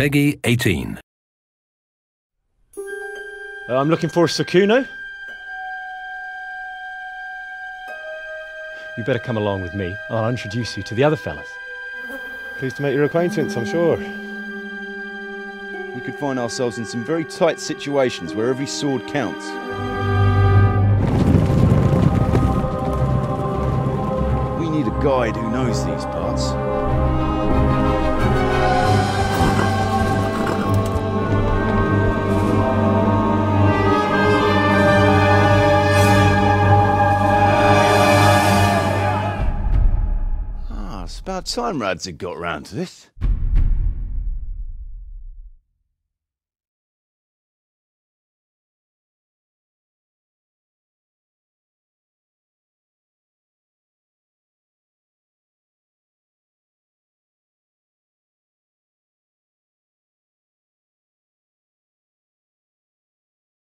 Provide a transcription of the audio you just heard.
Peggy 18. Uh, I'm looking for a Sakuno. You better come along with me. I'll introduce you to the other fellas. Pleased to make your acquaintance, I'm sure. We could find ourselves in some very tight situations where every sword counts. We need a guide who knows these parts. It's about time Radzig got round to this.